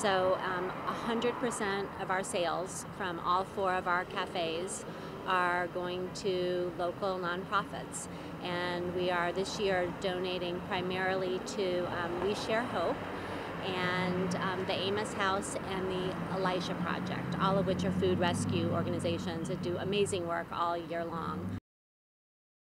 So um, 100% of our sales from all four of our cafes are going to local nonprofits. And we are this year donating primarily to um, We Share Hope and um, the Amos House and the Elisha Project, all of which are food rescue organizations that do amazing work all year long.